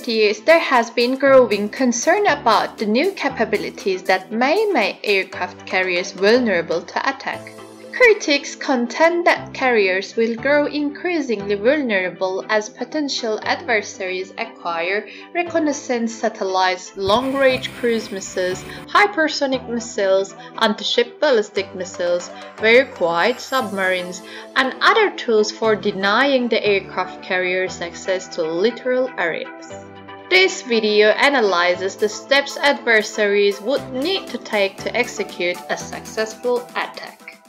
recent years, there has been growing concern about the new capabilities that may make aircraft carriers vulnerable to attack. Critics contend that carriers will grow increasingly vulnerable as potential adversaries acquire reconnaissance satellites, long-range cruise missiles, hypersonic missiles, anti-ship ballistic missiles, very quiet submarines, and other tools for denying the aircraft carriers access to littoral areas. This video analyzes the steps adversaries would need to take to execute a successful attack.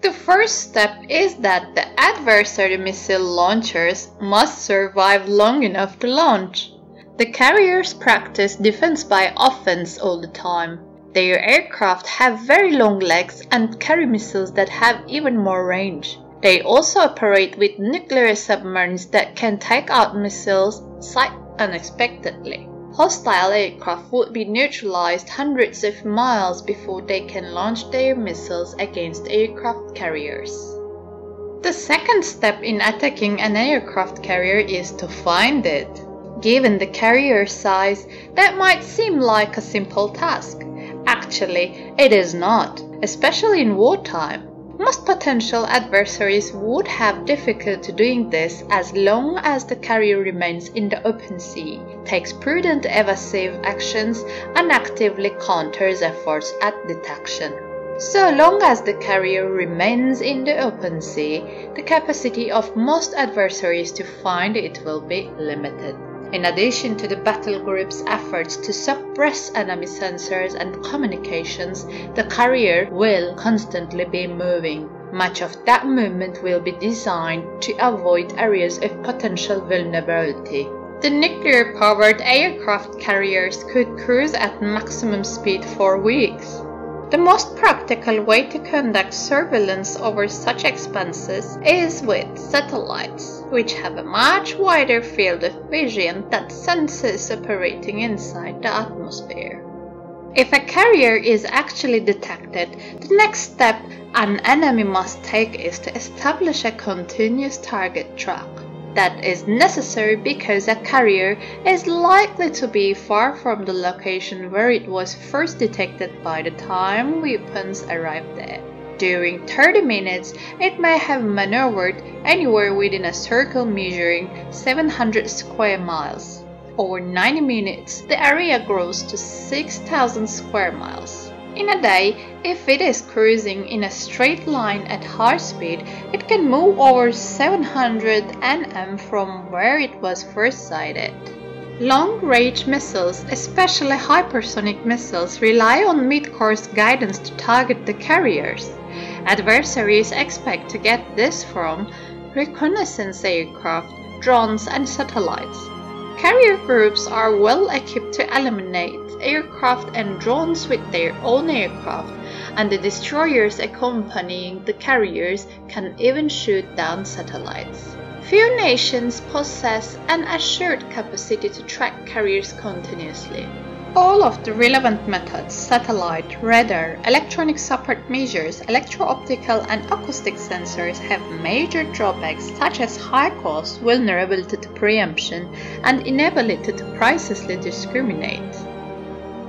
The first step is that the adversary missile launchers must survive long enough to launch. The carriers practice defense by offense all the time. Their aircraft have very long legs and carry missiles that have even more range. They also operate with nuclear submarines that can take out missile sites unexpectedly. Hostile aircraft would be neutralized hundreds of miles before they can launch their missiles against aircraft carriers. The second step in attacking an aircraft carrier is to find it. Given the carrier size, that might seem like a simple task. Actually, it is not, especially in wartime. Most potential adversaries would have difficulty doing this as long as the carrier remains in the open sea, takes prudent evasive actions, and actively counters efforts at detection. So long as the carrier remains in the open sea, the capacity of most adversaries to find it will be limited. In addition to the battle group's efforts to suppress enemy sensors and communications, the carrier will constantly be moving. Much of that movement will be designed to avoid areas of potential vulnerability. The nuclear-powered aircraft carriers could cruise at maximum speed for weeks. The most practical way to conduct surveillance over such expanses is with satellites, which have a much wider field of vision than sensors operating inside the atmosphere. If a carrier is actually detected, the next step an enemy must take is to establish a continuous target track that is necessary because a carrier is likely to be far from the location where it was first detected by the time weapons arrived there. During 30 minutes, it may have maneuvered anywhere within a circle measuring 700 square miles. Over 90 minutes, the area grows to 6,000 square miles. In a day, if it is cruising in a straight line at high speed, it can move over 700 nm from where it was first sighted. Long-range missiles, especially hypersonic missiles, rely on mid-course guidance to target the carriers. Adversaries expect to get this from reconnaissance aircraft, drones and satellites. Carrier groups are well equipped to eliminate aircraft and drones with their own aircraft, and the destroyers accompanying the carriers can even shoot down satellites. Few nations possess an assured capacity to track carriers continuously. All of the relevant methods, satellite, radar, electronic support measures, electro-optical and acoustic sensors have major drawbacks such as high cost, vulnerability to preemption, and inability to precisely discriminate.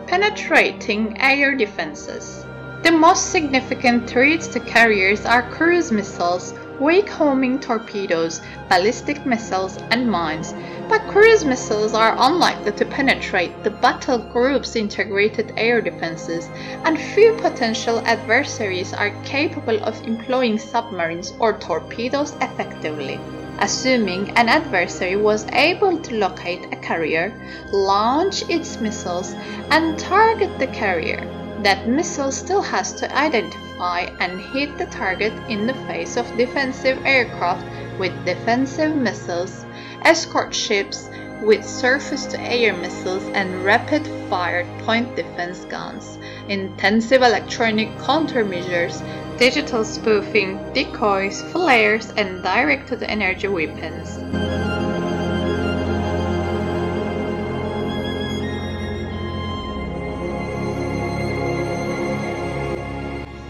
Penetrating air defenses The most significant threats to carriers are cruise missiles, wake homing torpedoes, ballistic missiles, and mines, but cruise missiles are unlikely to penetrate the battle group's integrated air defenses, and few potential adversaries are capable of employing submarines or torpedoes effectively. Assuming an adversary was able to locate a carrier, launch its missiles, and target the carrier, that missile still has to identify and hit the target in the face of defensive aircraft with defensive missiles, escort ships with surface-to-air missiles and rapid-fire point defense guns, intensive electronic countermeasures, digital spoofing, decoys, flares, and direct-to-the-energy weapons.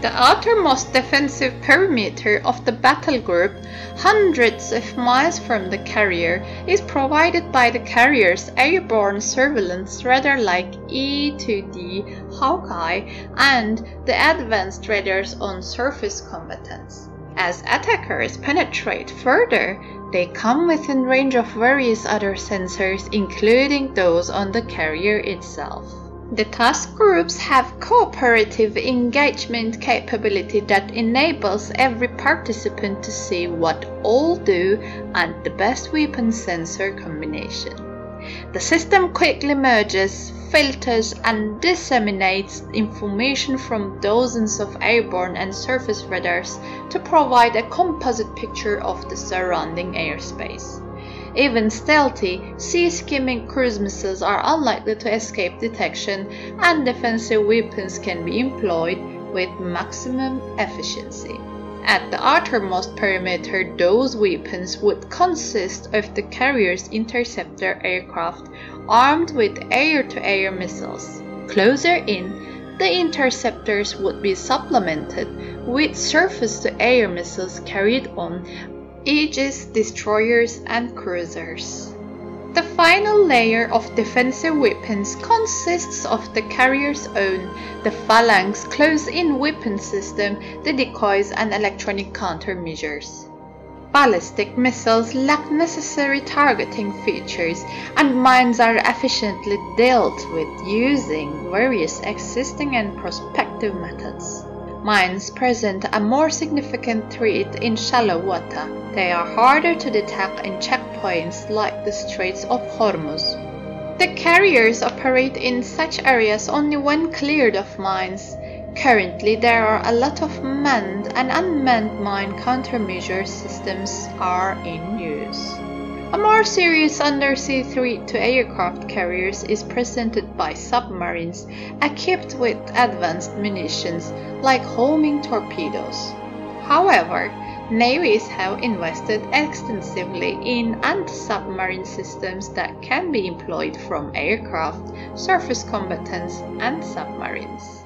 The outermost defensive perimeter of the battle group, hundreds of miles from the carrier, is provided by the carrier's airborne surveillance radar like E-2D Hawkeye and the advanced radars on surface combatants. As attackers penetrate further, they come within range of various other sensors including those on the carrier itself. The task groups have cooperative engagement capability that enables every participant to see what all do and the best weapon sensor combination. The system quickly merges, filters and disseminates information from dozens of airborne and surface radars to provide a composite picture of the surrounding airspace. Even stealthy, sea-skimming cruise missiles are unlikely to escape detection and defensive weapons can be employed with maximum efficiency. At the outermost perimeter, those weapons would consist of the carrier's interceptor aircraft armed with air-to-air -air missiles. Closer in, the interceptors would be supplemented with surface-to-air missiles carried on Aegis destroyers and cruisers. The final layer of defensive weapons consists of the carrier's own, the Phalanx close-in weapon system, the decoys and electronic countermeasures. Ballistic missiles lack necessary targeting features and mines are efficiently dealt with using various existing and prospective methods. Mines present a more significant threat in shallow water. They are harder to detect in chokepoints like the Straits of Hormuz. The carriers operate in such areas only when cleared of mines. Currently, there are a lot of manned and unmanned mine countermeasure systems are in use. A more serious undersea threat to aircraft carriers is presented by submarines equipped with advanced munitions like homing torpedoes. However, navies have invested extensively in anti-submarine systems that can be employed from aircraft, surface combatants, and submarines.